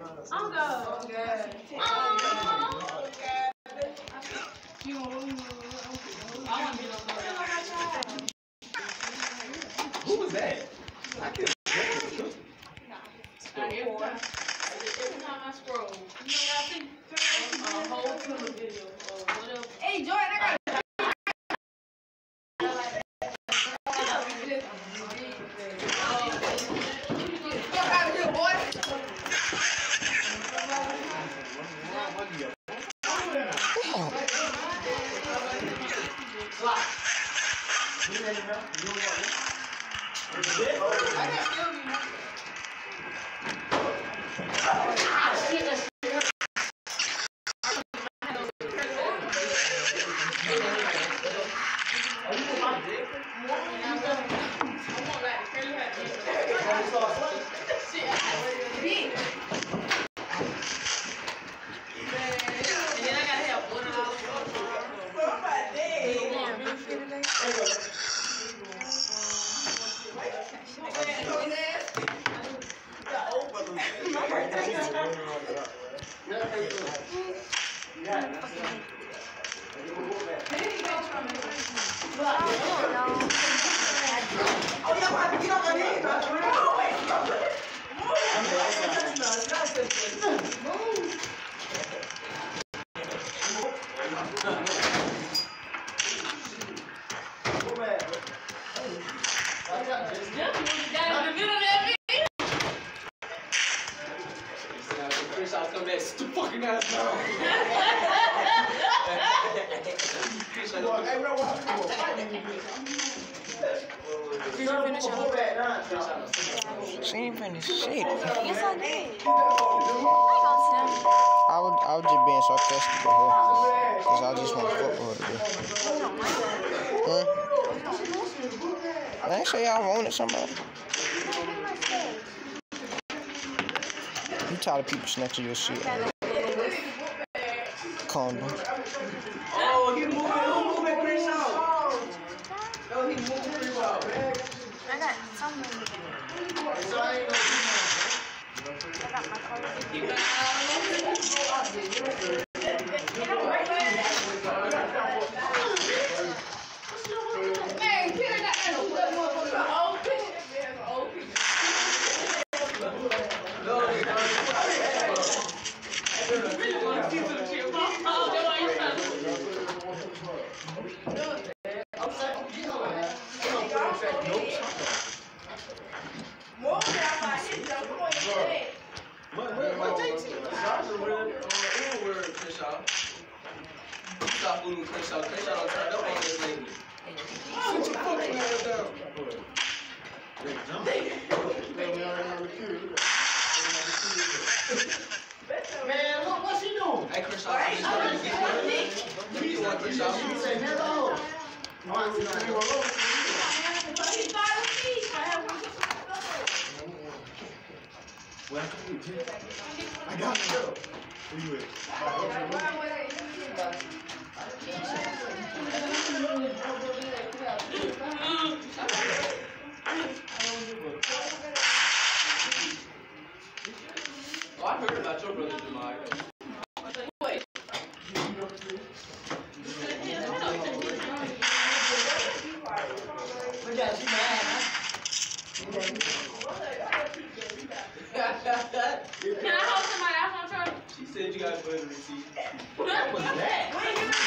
I'm go. Oh, I want to be no Who was that? I can't I got still be I want like the curly hair. Shit, I had big. And then I gotta have one of those. Oh, yeah, I have to get on my knees. Yeah, you got in the middle of that Chris, I'll come back. Sit the fucking ass down. Chris, I don't- Hey, bro, what happened? Did you finish your homework? Chris, I don't- She ain't finished shit. Good. I ain't gonna tell you. I was, I was just being sarcastic with her. Cause I just want to fuck with her today. You don't like that. Huh? You don't want to. I ain't say I wanted somebody. Pretty much said. You tired of people snatching your shit. Okay, let's get it. Calm down. Oh, he moving, he moving Chris out. No, he moving Chris out. I got something. Stop fooling with Chris out. Chris out don't turn up on this lately. Sit your fucking ass down. Man, what, what's he doing? Hey, Chris out, please, please, get one. Get one, Chris out. He say hello. He's not a thief. I have one. I got you. Who you with? Oh, I heard about your brother, Jamal. Wait. But yeah, she mad, huh? Can I hold somebody else on church? She said you got a buddy receipt. What was that?